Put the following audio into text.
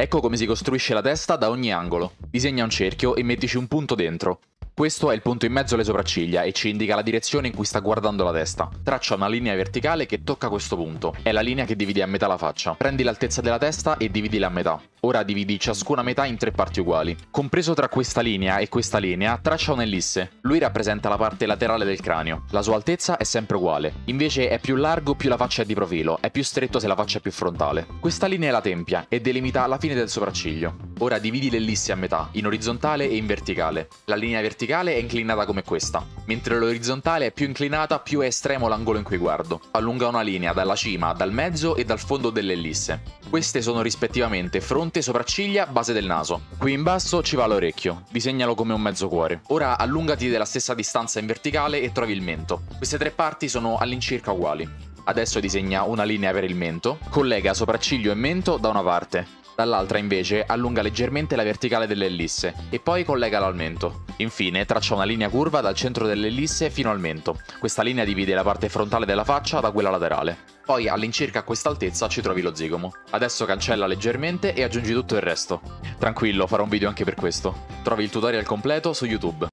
Ecco come si costruisce la testa da ogni angolo. Disegna un cerchio e mettici un punto dentro. Questo è il punto in mezzo alle sopracciglia e ci indica la direzione in cui sta guardando la testa. Traccia una linea verticale che tocca questo punto. È la linea che divide a metà la faccia. Prendi l'altezza della testa e dividila a metà. Ora dividi ciascuna metà in tre parti uguali. Compreso tra questa linea e questa linea, traccia un'ellisse. Lui rappresenta la parte laterale del cranio. La sua altezza è sempre uguale. Invece è più largo più la faccia è di profilo, è più stretto se la faccia è più frontale. Questa linea è la tempia e delimita la fine del sopracciglio. Ora dividi l'ellisse a metà, in orizzontale e in verticale. La linea verticale è inclinata come questa, mentre l'orizzontale è più inclinata più è estremo l'angolo in cui guardo. Allunga una linea dalla cima, dal mezzo e dal fondo dell'ellisse. Queste sono rispettivamente fronte, sopracciglia, base del naso. Qui in basso ci va l'orecchio, disegnalo come un mezzo cuore. Ora allungati della stessa distanza in verticale e trovi il mento. Queste tre parti sono all'incirca uguali. Adesso disegna una linea per il mento, collega sopracciglio e mento da una parte, dall'altra invece allunga leggermente la verticale dell'ellisse e poi collegala al mento. Infine traccia una linea curva dal centro dell'ellisse fino al mento. Questa linea divide la parte frontale della faccia da quella laterale. Poi all'incirca a questa altezza ci trovi lo zigomo. Adesso cancella leggermente e aggiungi tutto il resto. Tranquillo, farò un video anche per questo. Trovi il tutorial completo su YouTube.